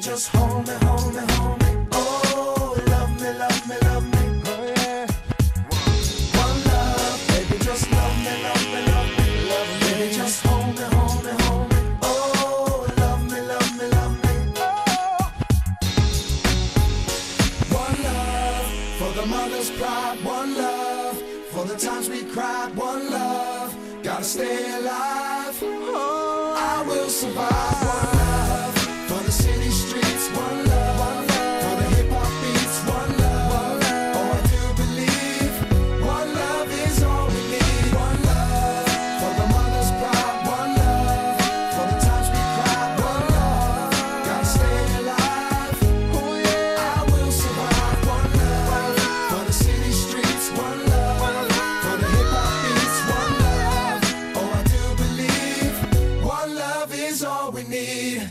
just hold me, hold me, hold me. Oh, love me, love me, love me. Oh, yeah. One love, baby, just love me, love me, love me. Love me. Just hold me, hold me, hold me. Oh, love me, love me, love me. Oh. One love for the mother's pride. One love for the times we cried. One love, gotta stay alive. Oh. I will survive. love is all we need.